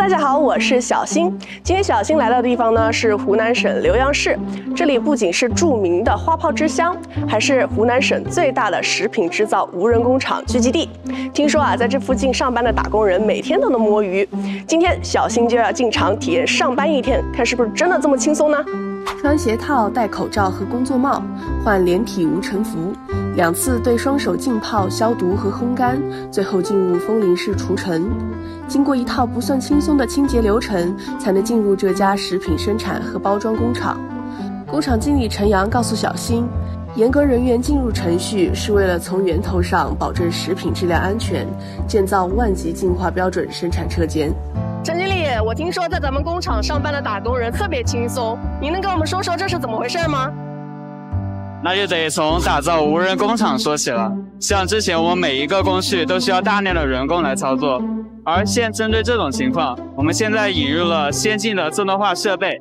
大家好，我是小新。今天小新来到的地方呢是湖南省浏阳市，这里不仅是著名的花炮之乡，还是湖南省最大的食品制造无人工厂聚集地。听说啊，在这附近上班的打工人每天都能摸鱼。今天小新就要进厂体验上班一天，看是不是真的这么轻松呢？穿鞋套、戴口罩和工作帽，换连体无尘服，两次对双手浸泡、消毒和烘干，最后进入风铃式除尘。经过一套不算轻松的清洁流程，才能进入这家食品生产和包装工厂。工厂经理陈阳告诉小新，严格人员进入程序是为了从源头上保证食品质量安全，建造万级净化标准生产车间。我听说在咱们工厂上班的打工人特别轻松，您能跟我们说说这是怎么回事吗？那就得从打造无人工厂说起了。像之前我们每一个工序都需要大量的人工来操作，而现针对这种情况，我们现在引入了先进的自动化设备，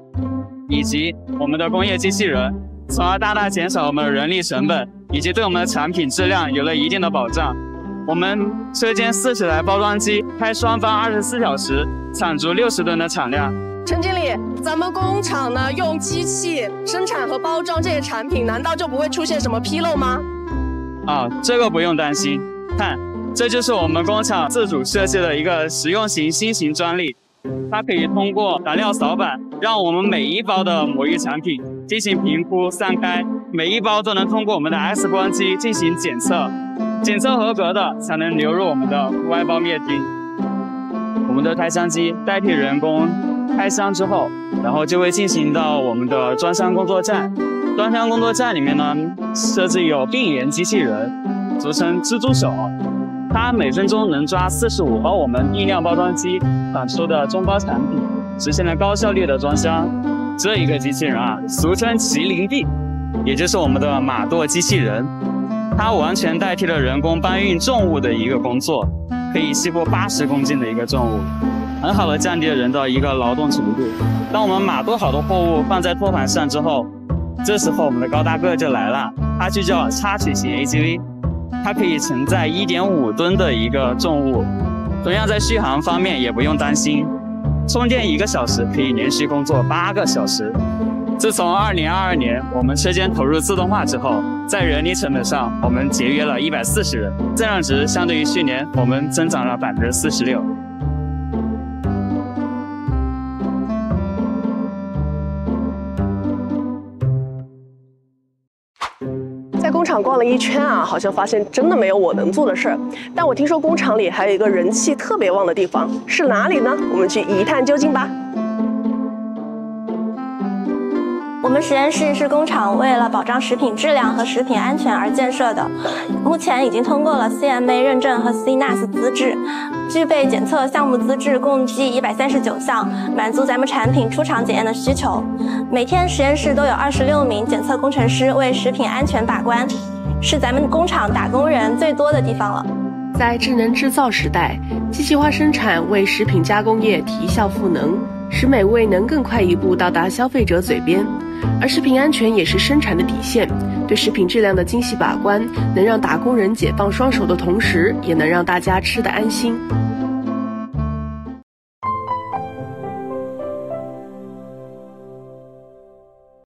以及我们的工业机器人，从而大大减少我们的人力成本，以及对我们的产品质量有了一定的保障。我们车间四十台包装机开双方二十四小时，产足六十吨的产量。陈经理，咱们工厂呢用机器生产和包装这些产品，难道就不会出现什么纰漏吗？啊，这个不用担心。看，这就是我们工厂自主设计的一个实用型新型专利，它可以通过燃料扫板，让我们每一包的魔芋产品进行平铺散开，每一包都能通过我们的 X 光机进行检测。检测合格的才能流入我们的外包灭菌。我们的开箱机代替人工开箱之后，然后就会进行到我们的装箱工作站。装箱工作站里面呢，设置有并联机器人，俗称蜘蛛手，它每分钟能抓四十五包我们定量包装机产出的中包产品，实现了高效率的装箱。这一个机器人啊，俗称麒麟臂，也就是我们的马舵机器人。它完全代替了人工搬运重物的一个工作，可以吸过八十公斤的一个重物，很好的降低了人的一个劳动程度。当我们码多好的货物放在托盘上之后，这时候我们的高大个就来了，它就叫插曲型 AGV，它可以承载一点五吨的一个重物。同样在续航方面也不用担心，充电一个小时可以连续工作八个小时。自从二零二二年我们车间投入自动化之后，在人力成本上我们节约了一百四十人，增量值相对于去年我们增长了百分之四十六。在工厂逛了一圈啊，好像发现真的没有我能做的事儿。但我听说工厂里还有一个人气特别旺的地方，是哪里呢？我们去一探究竟吧。我们实验室是工厂为了保障食品质量和食品安全而建设的，目前已经通过了 CMA 认证和 CNAS 资质，具备检测项目资质共计一百三十九项，满足咱们产品出厂检验的需求。每天实验室都有二十六名检测工程师为食品安全把关，是咱们工厂打工人最多的地方了。在智能制造时代，机器化生产为食品加工业提效赋能，使美味能更快一步到达消费者嘴边。而食品安全也是生产的底线，对食品质量的精细把关，能让打工人解放双手的同时，也能让大家吃得安心。